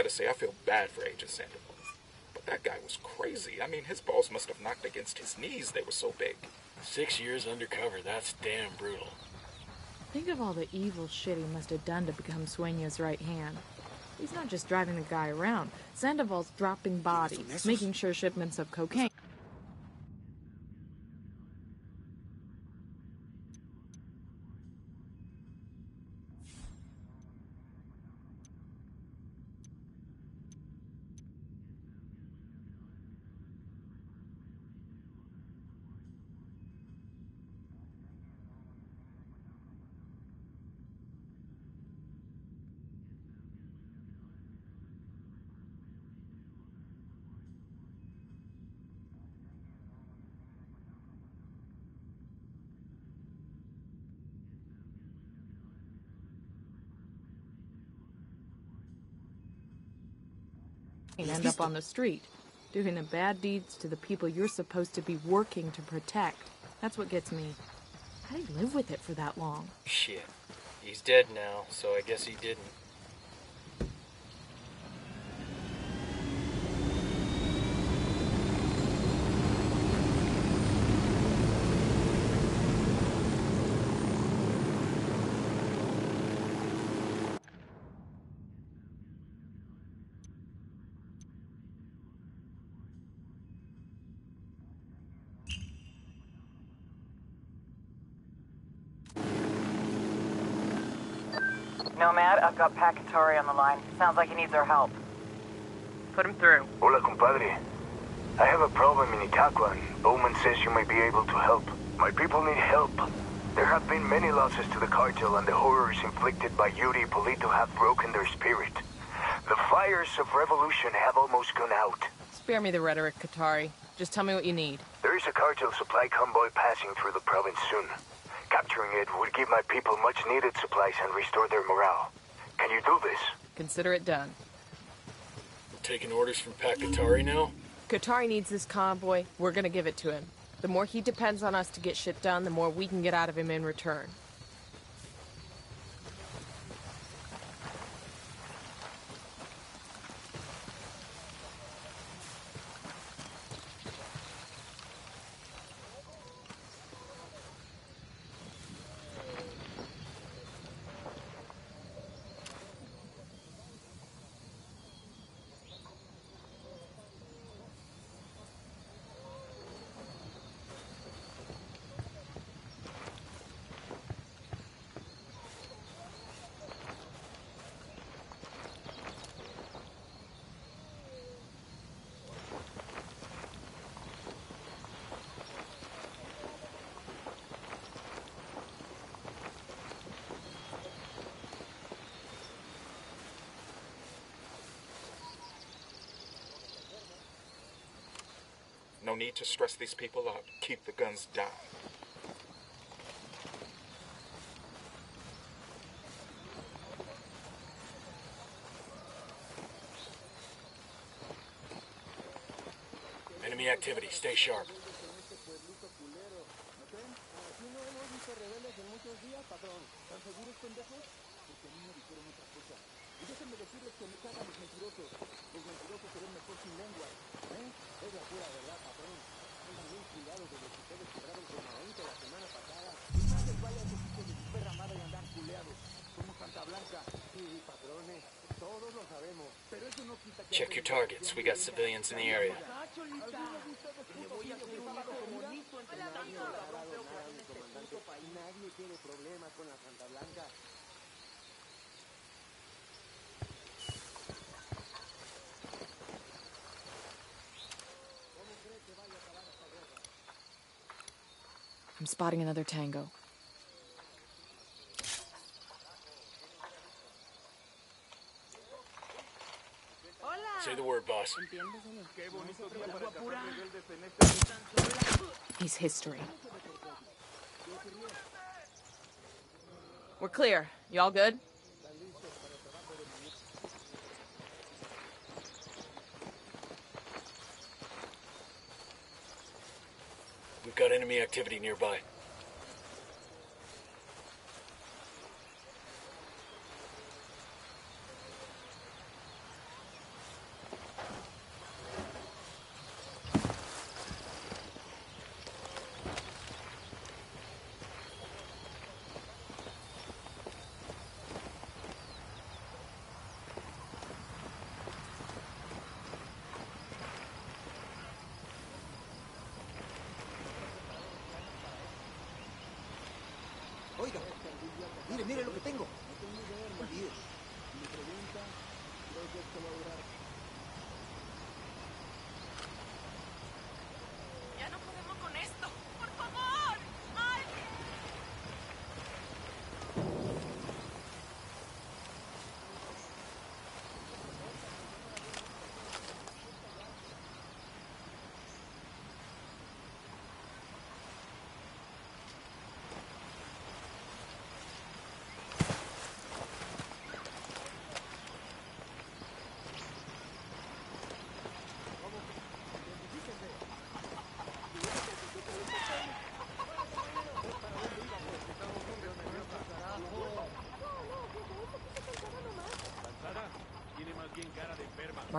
gotta say, I feel bad for Agent Sandoval. But that guy was crazy. I mean, his balls must have knocked against his knees, they were so big. Six years undercover, that's damn brutal. Think of all the evil shit he must have done to become Sueño's right hand. He's not just driving the guy around. Sandoval's dropping bodies, making sure shipments of cocaine. End up on the street, doing the bad deeds to the people you're supposed to be working to protect. That's what gets me. How do you live with it for that long? Shit. He's dead now, so I guess he didn't. Nomad, I've got Pac Katari on the line. Sounds like he needs our help. Put him through. Hola, compadre. I have a problem in Itacua, and Bowman says you may be able to help. My people need help. There have been many losses to the cartel, and the horrors inflicted by Yuri Polito have broken their spirit. The fires of revolution have almost gone out. Spare me the rhetoric, Katari. Just tell me what you need. There is a cartel supply convoy passing through the province soon. Capturing it would give my people much needed supplies and restore their morale. Can you do this? Consider it done. We're taking orders from Pac Katari now? Katari needs this convoy. We're gonna give it to him. The more he depends on us to get shit done, the more we can get out of him in return. No need to stress these people out. Keep the guns down. Enemy activity, stay sharp. Your. We got civilians in the area. I'm spotting another tango. Say boss. He's history. We're clear. Y'all good? We've got enemy activity nearby.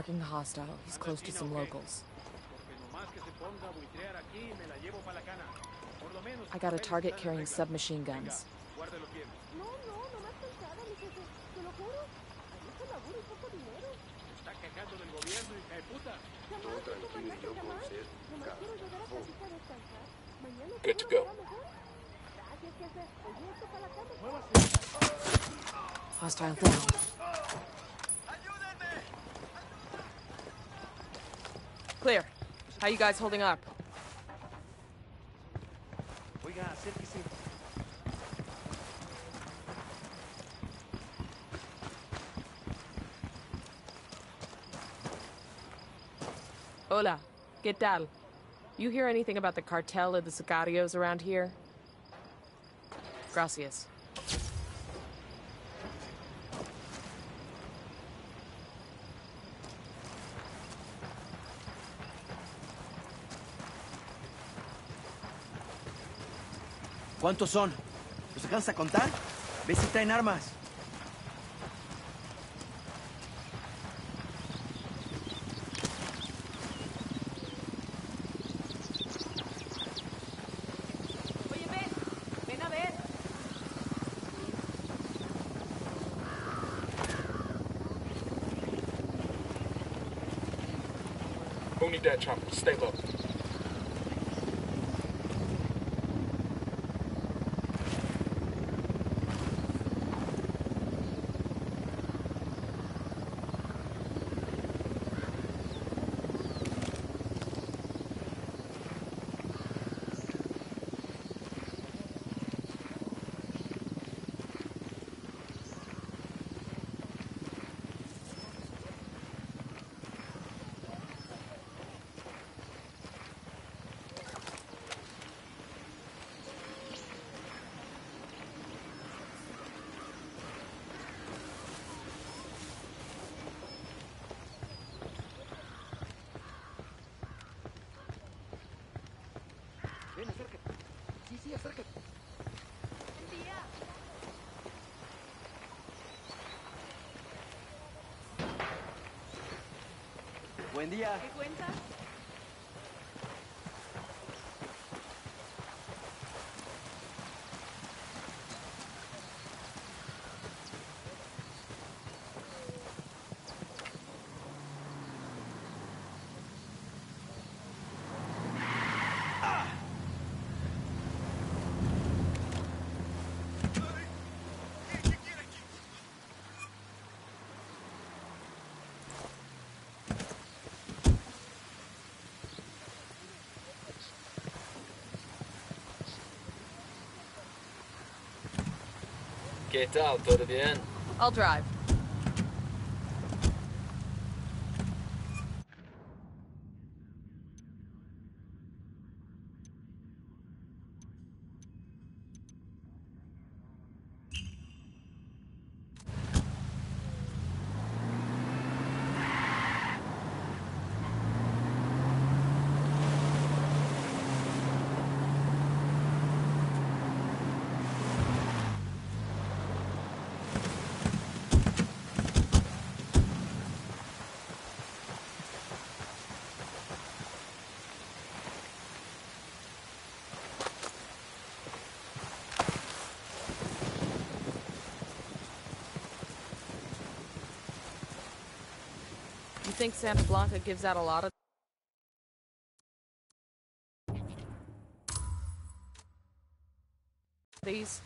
Marking a hostile. He's close to some locals. I got a target carrying submachine guns. Good to go. Hostile down. Clear. How you guys holding up? Oiga, acérquese. Hola. ¿Qué tal? You hear anything about the cartel of the sicarios around here? Gracias. ¿Cuántos son? ¿Los alcanza a contar? Ve si traen armas. Oye, ven. Ven a ver. Dead chopper. Stay low. Buen día. ¿Qué tal? ¿Todo bien? I'll drive. Think Santa Blanca gives out a lot of these?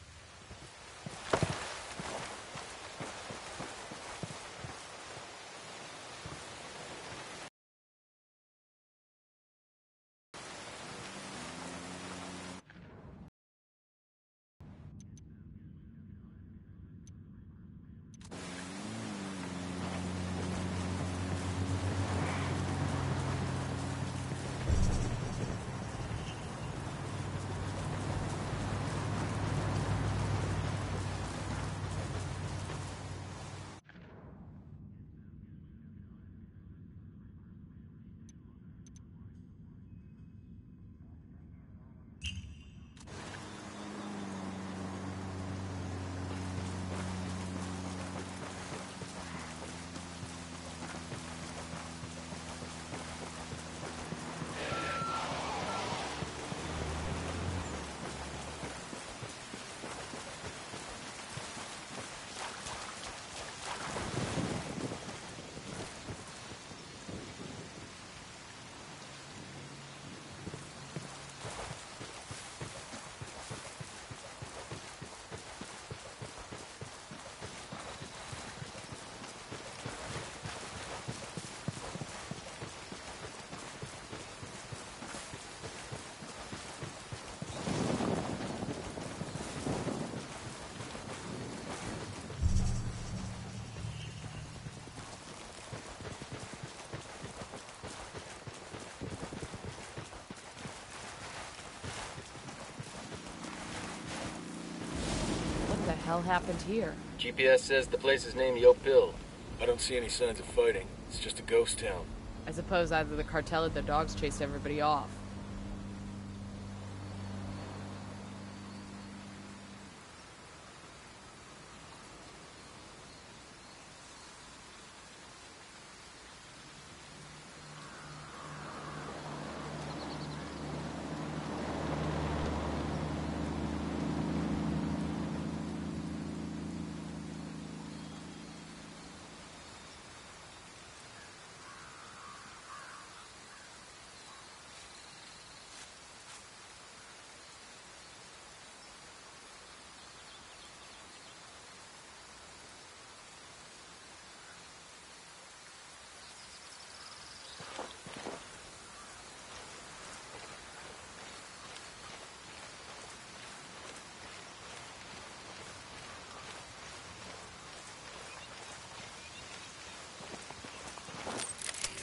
Hell happened here? GPS says the place is named Yopil. I don't see any signs of fighting. It's just a ghost town. I suppose either the cartel or the dogs chased everybody off.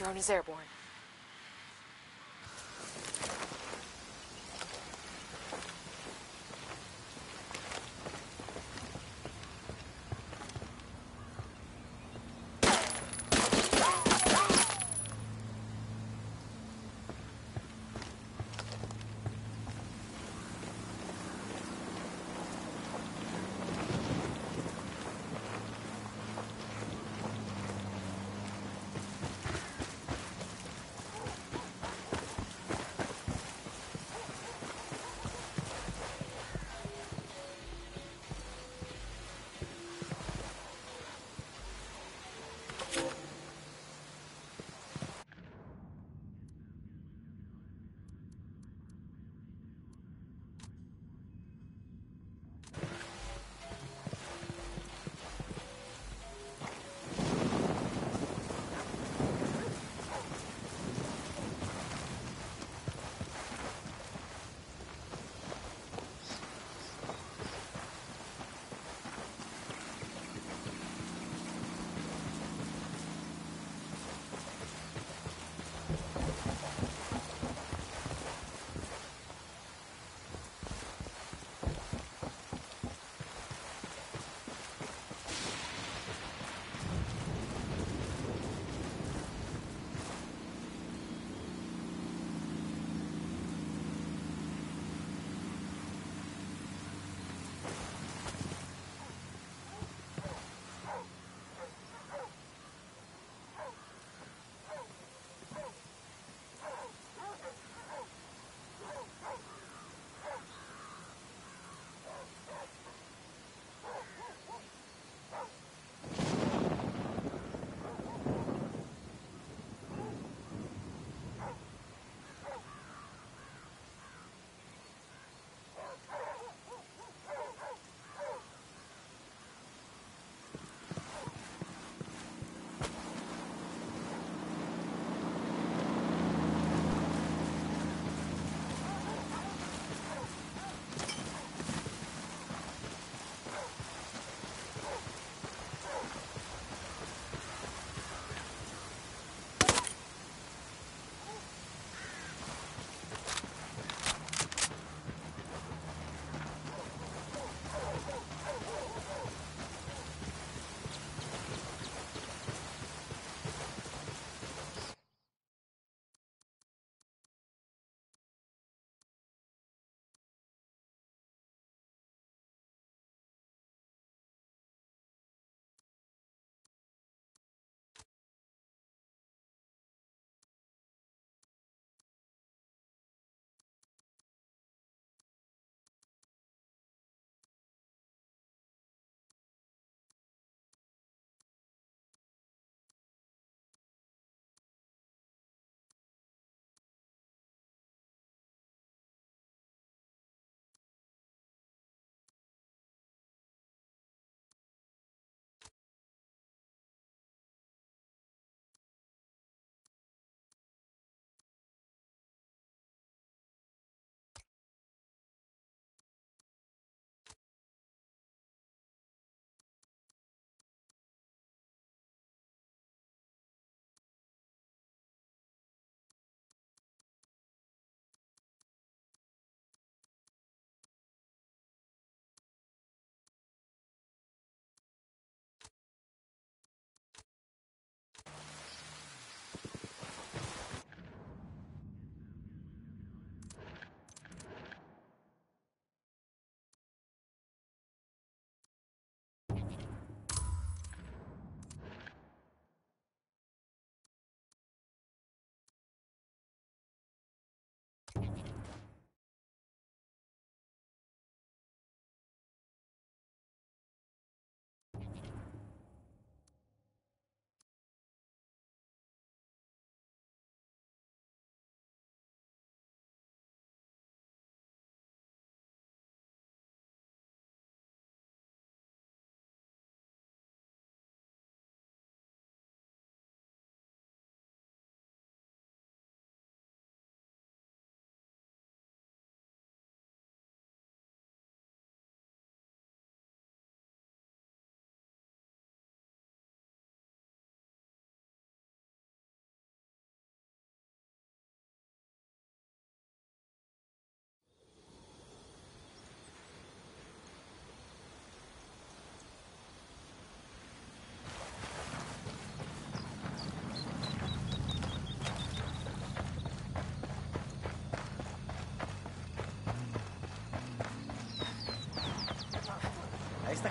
Drone is airborne.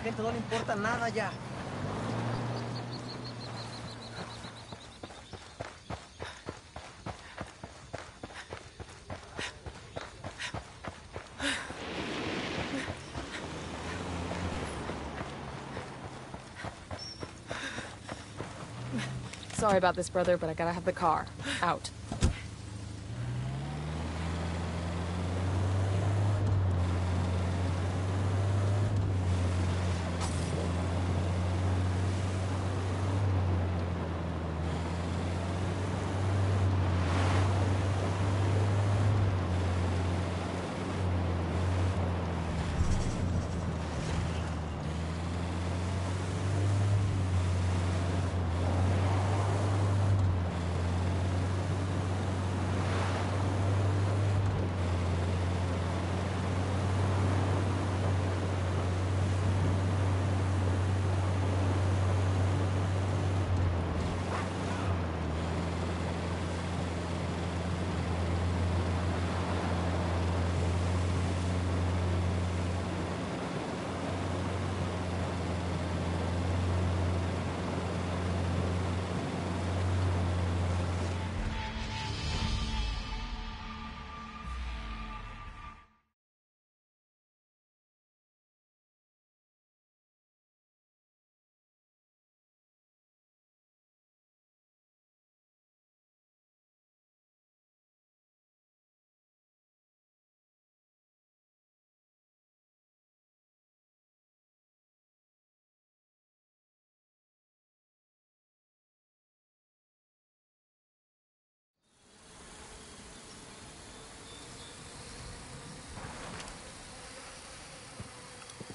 Gente no le importa nada ya. Sorry about this, brother, but I gotta have the car. Out.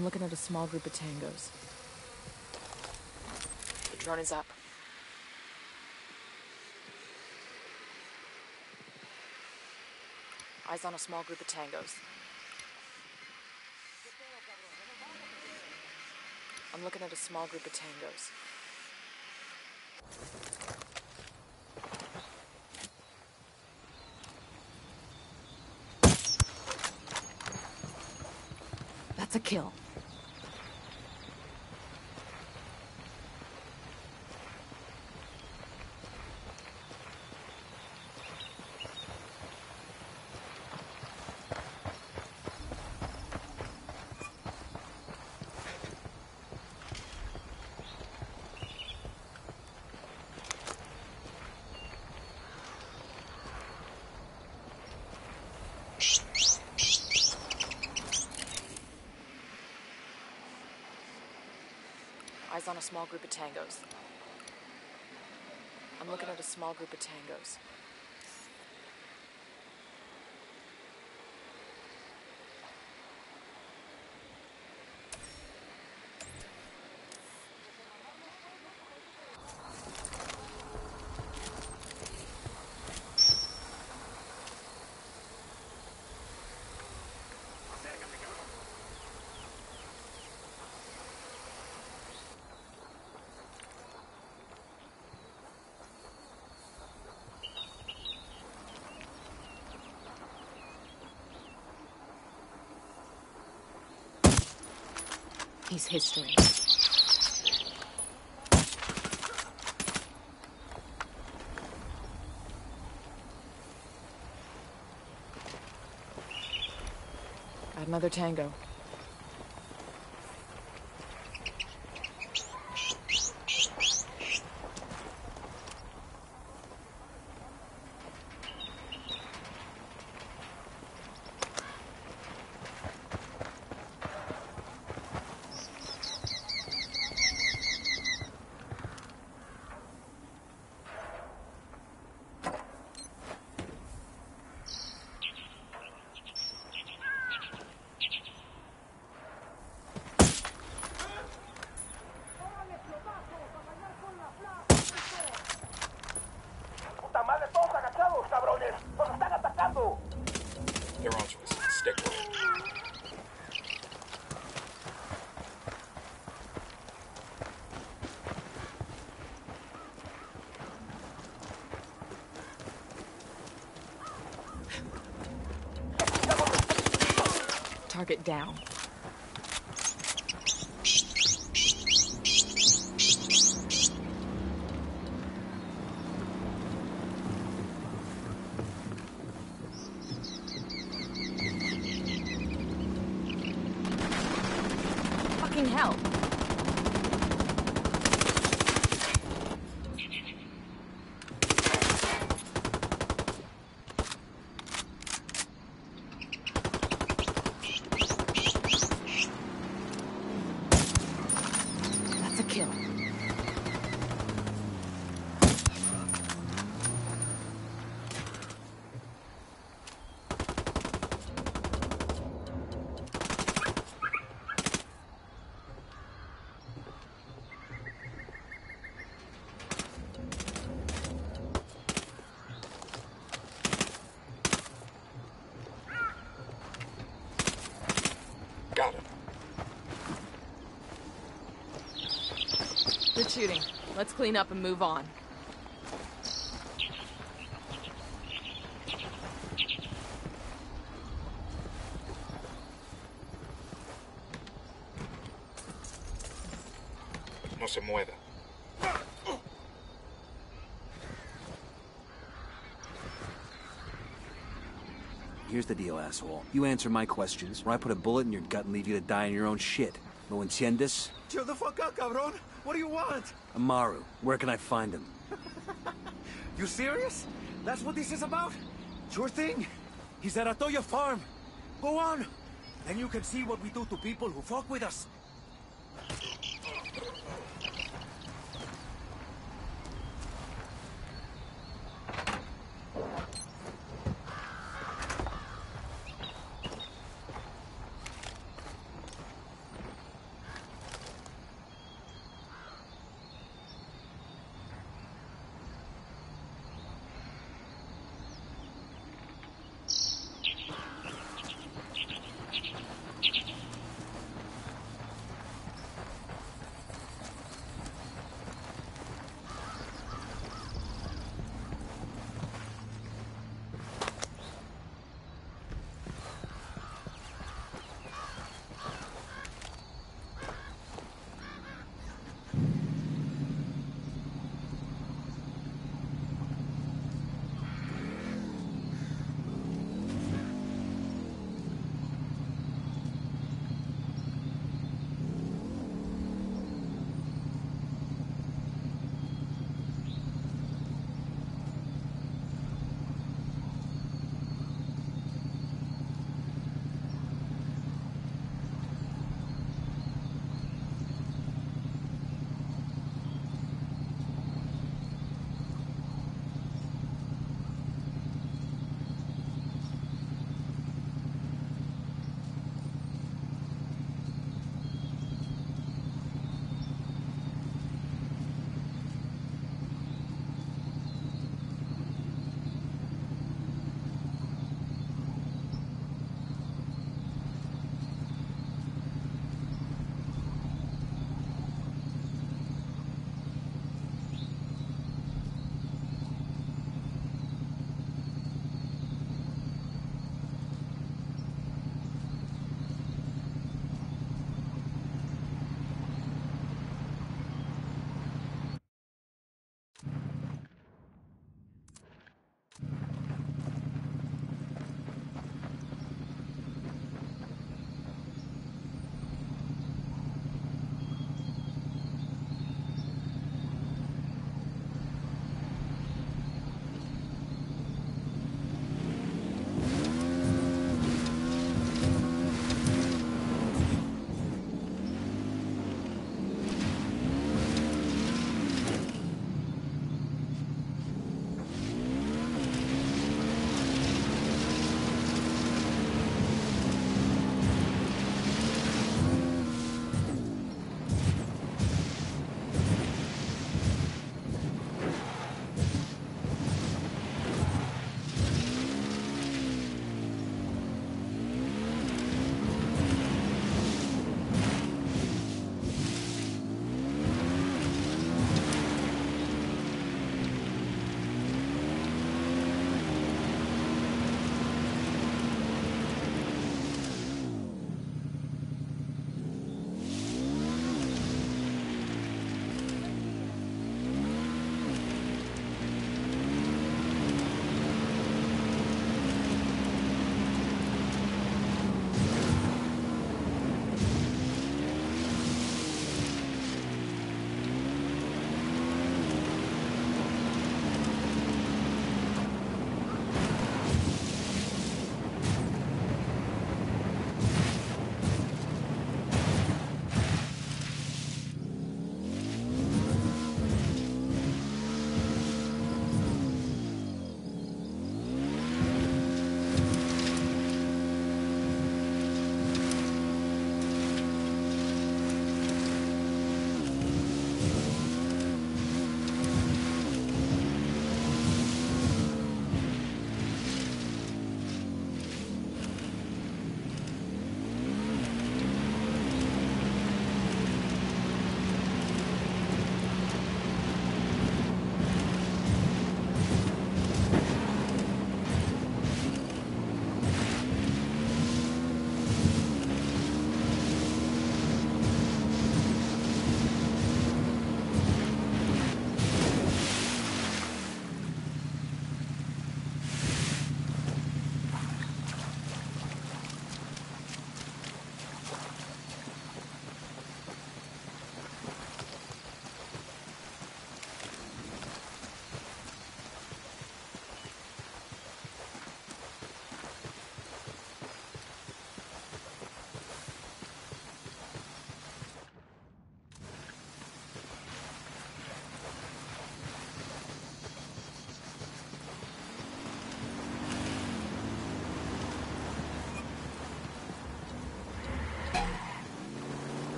I'm looking at a small group of tangos. The drone is up. Eyes on a small group of tangos. I'm looking at a small group of tangos. That's a kill. Eyes on a small group of tangos. I'm looking at a small group of tangos. He's history. Got another tango. Down. help. That's a kill. Got him. Good shooting. Let's clean up and move on. No se mueva. Here's the deal, asshole. You answer my questions, or I put a bullet in your gut and leave you to die in your own shit. ¿Lo entiendes? Chill the fuck out, cabron. What do you want? Amaru, where can I find him? You serious? That's what this is about? Sure thing. He's at Atoya Farm. Go on. Then you can see what we do to people who fuck with us.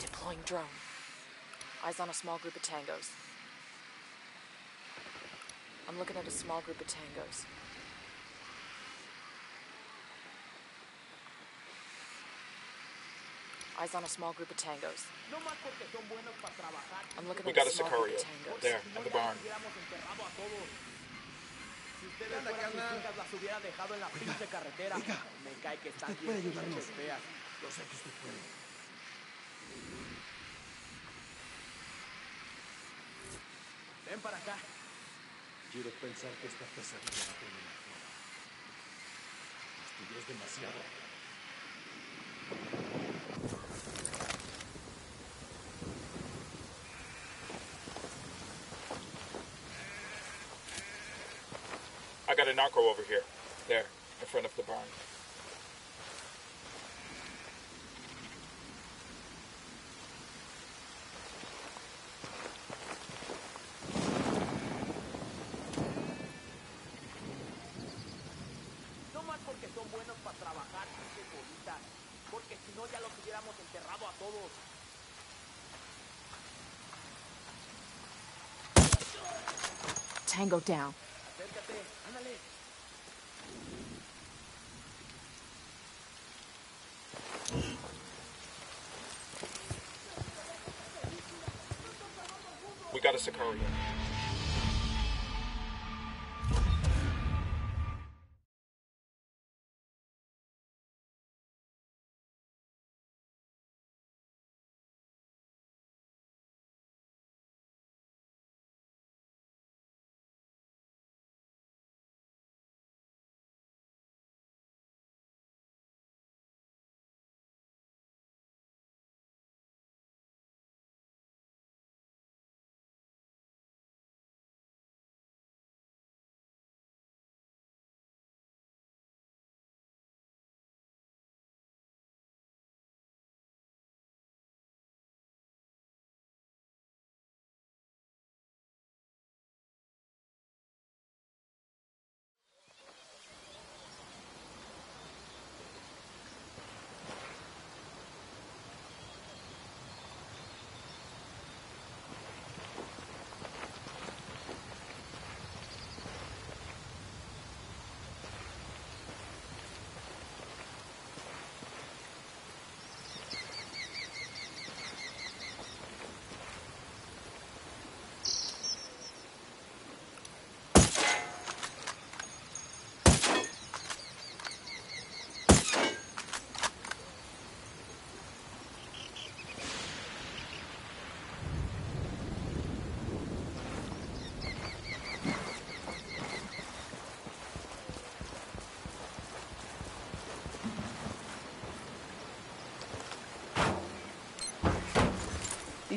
Deploying drone. Eyes on a small group of tangos. I'm looking at a small group of tangos. Eyes on a small group of tangos. I'm looking we got a, a Sicario. There, in the barn. Si ustedes fueran mis hijas, las hubiera dejado en la pinche carretera. Me cae que están bien pinches feas. Yo sé que usted puede. Ven para acá. Quiero pensar que esta pesadilla. Esto ya es demasiado. Got a narco over here. There, in front of the barn. No más We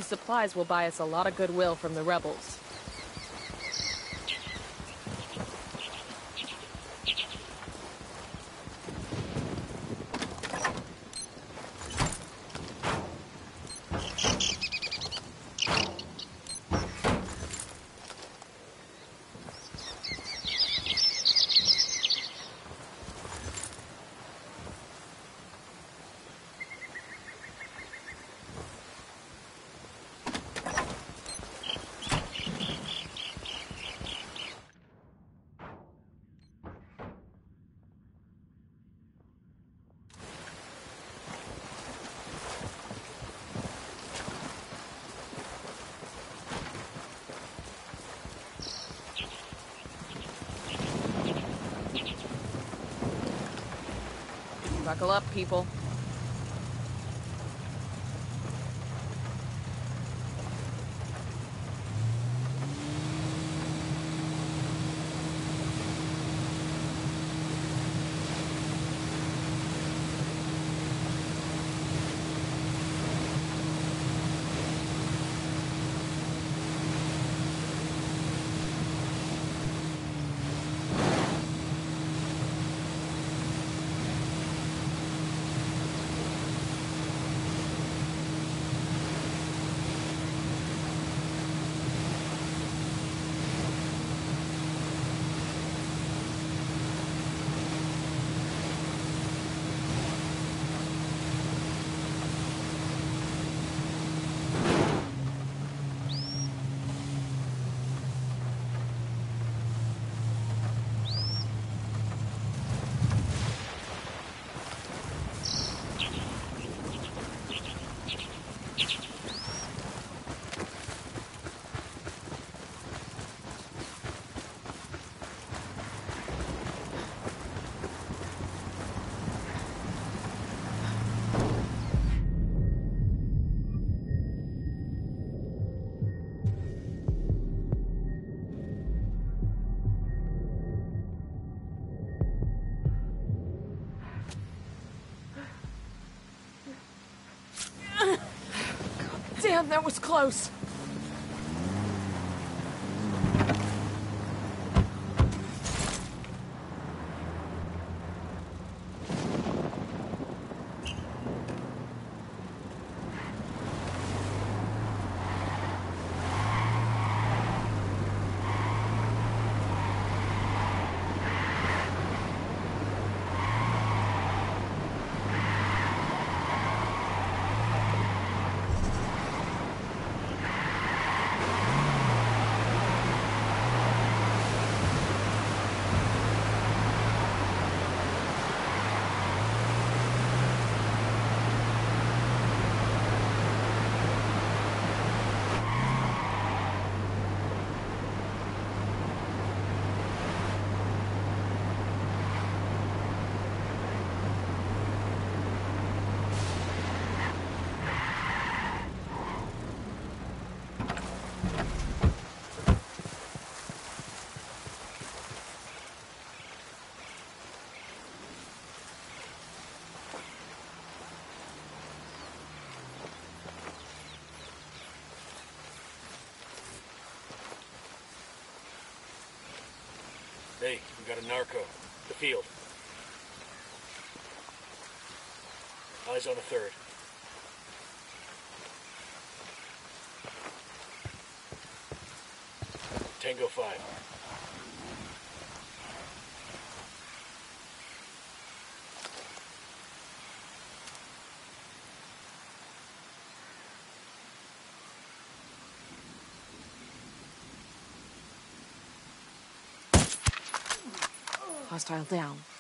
supplies will buy us a lot of goodwill from the rebels. Buckle up, people. That was close. Hey, we got a narco. The field. Eyes on a third. Tango 5. Hostile down.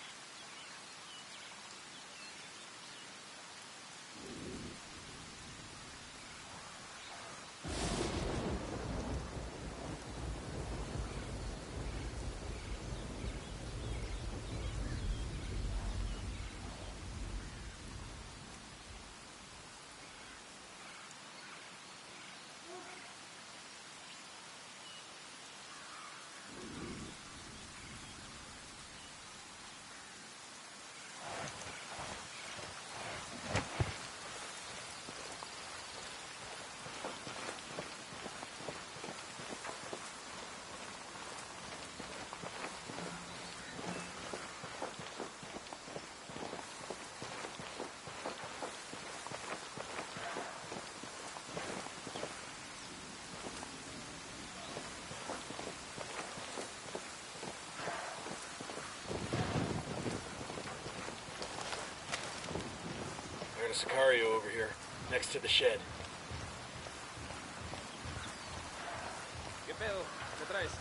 Sicario over here, next to the shed. ¿Qué pedo? ¿Qué traes?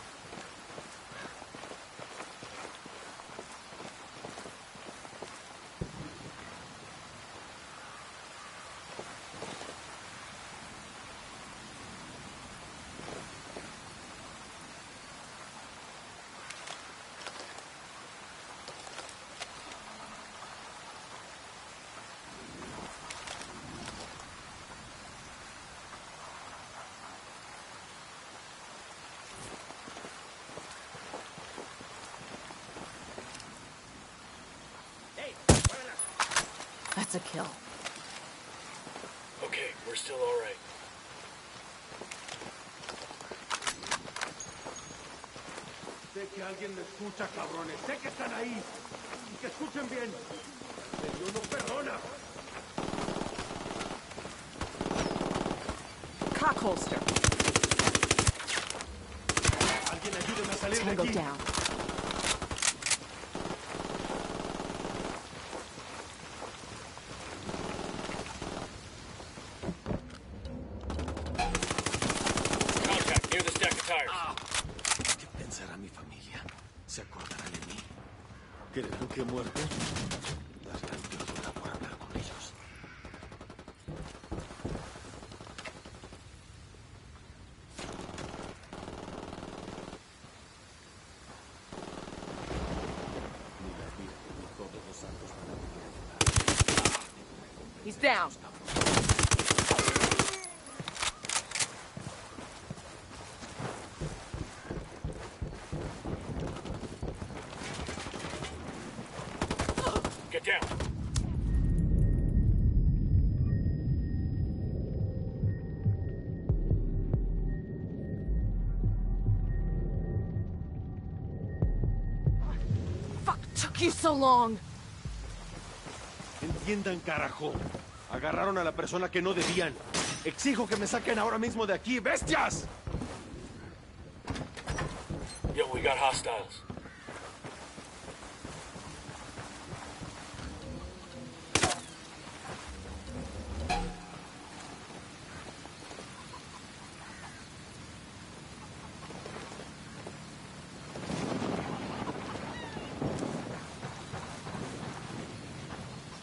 That's a kill. Okay, we're still alright. Sé que alguien me escucha, cabrones. Sé que están ahí. Y que escuchen bien. Que Dios no perdona. Cock holster. Alguien ayúdeme a salir de Tango aquí. down. down. Get down. Fuck, took you so long. Entiendan, carajo. Agarraron a la persona que no debían. Exijo que me saquen ahora mismo de aquí, bestias. Yo, we got hostiles.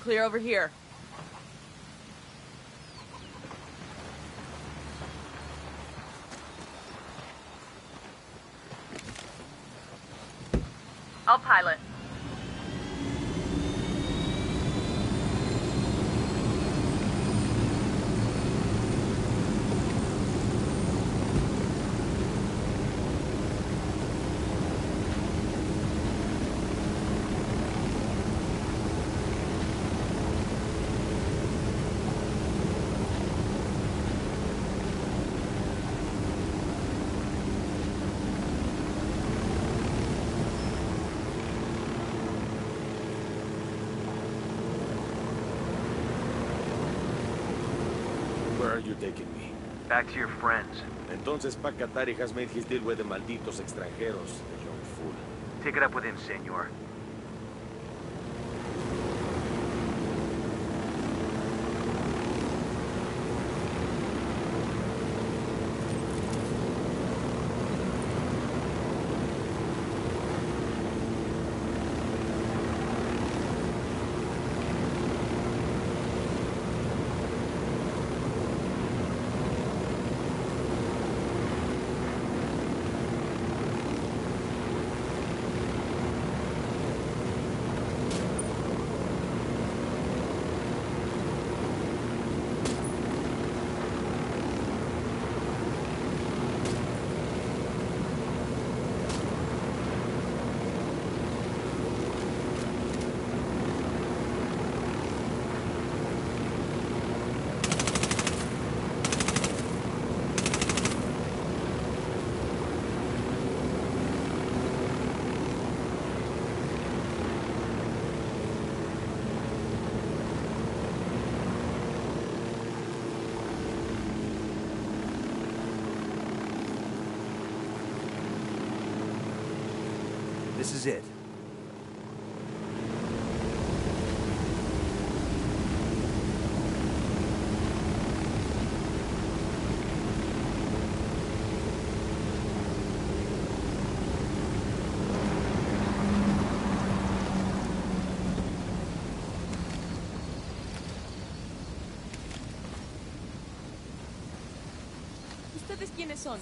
Clear over here. Entonces Pac Katari has made his deal with the malditos extranjeros, the young fool. Take it up with him, senor. ¿Ustedes quiénes son?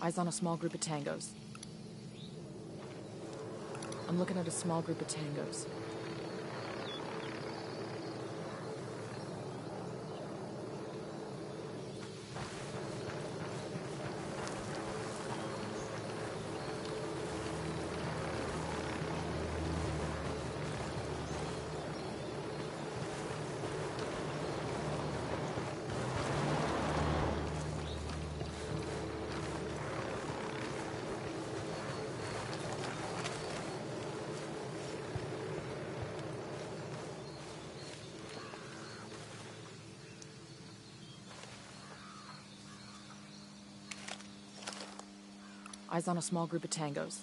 Eyes on a small group of tangos. I'm looking at a small group of tangos. Eyes on a small group of tangos.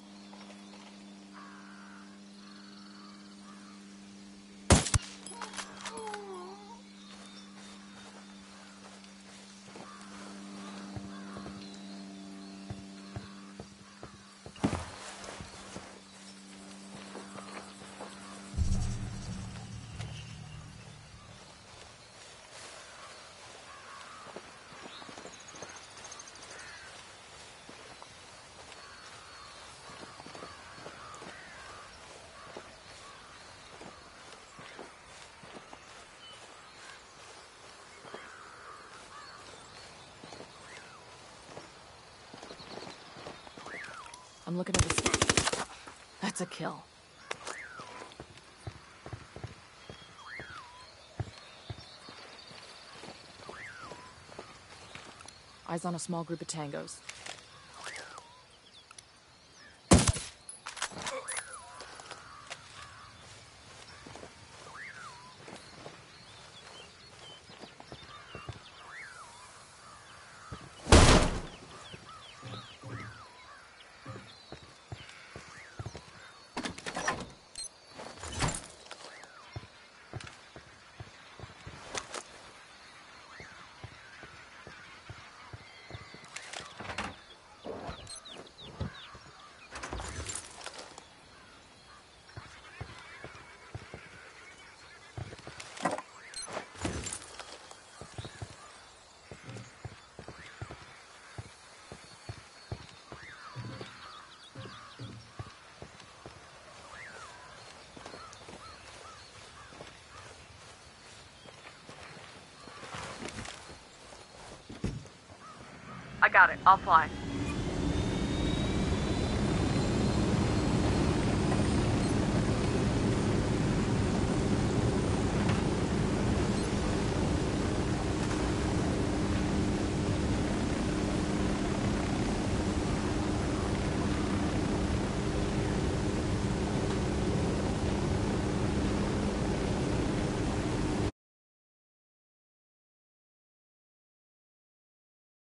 I'm looking at this. That's a kill. Eyes on a small group of tangos. Got it. I'll fly.